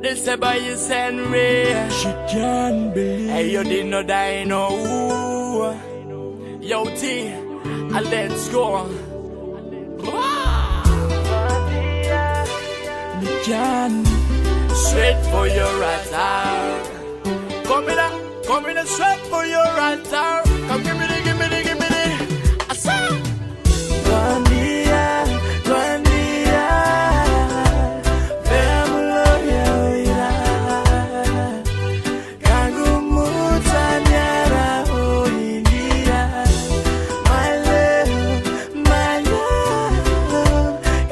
This about you send me. She can't believe. Hey, you did not die, no. Ooh. Yo, T, I let's go. Me can sweat for your altar. Come in, come in and sweat for your altar. Come give me the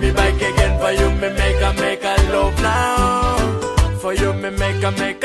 me back again. For you, me make a make a love now. For you, me make a make